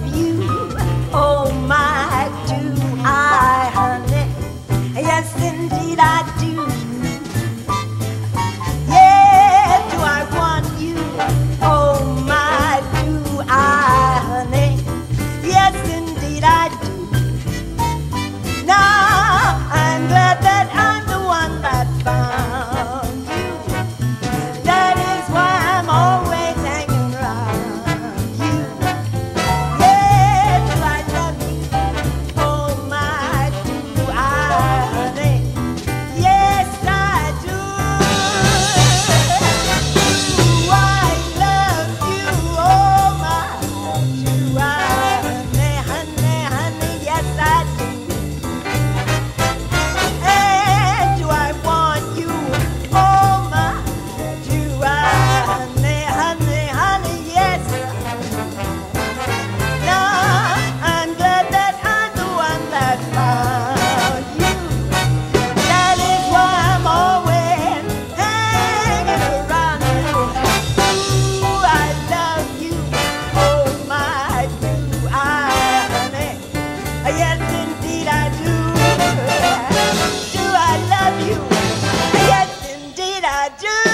love you. Oh, my. Yes, indeed I do. Do I love you? Yes, indeed I do.